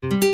Fall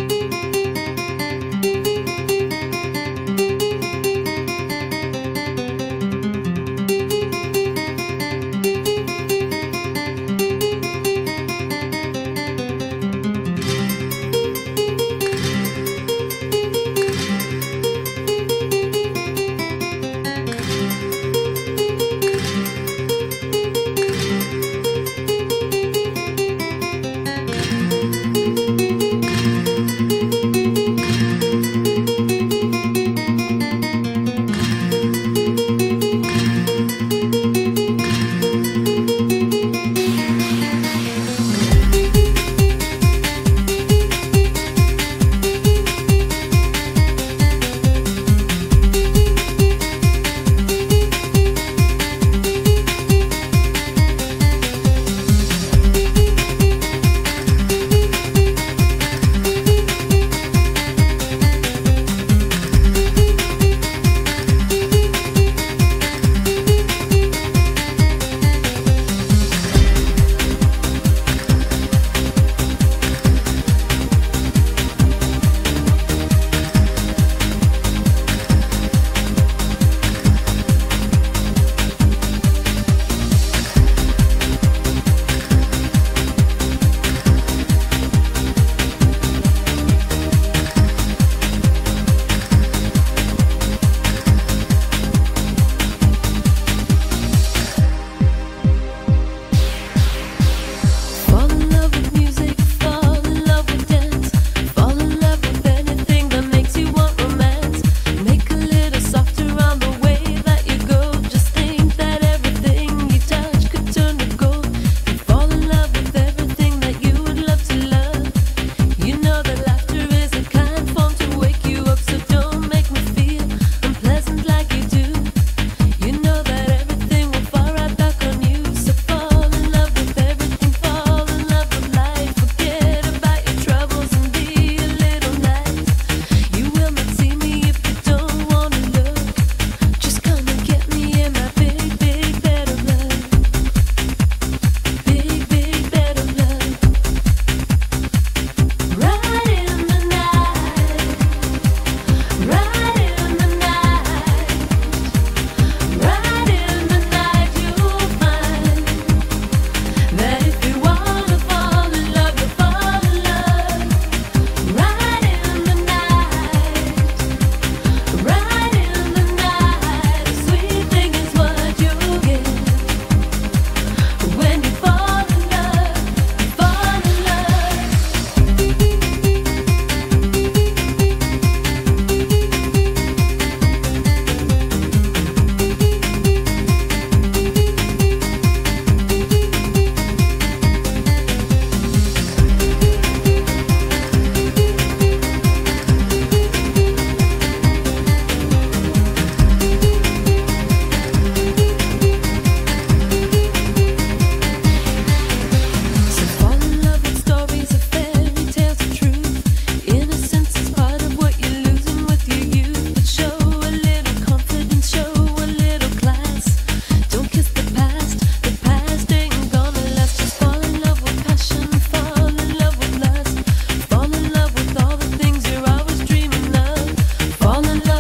fall in love.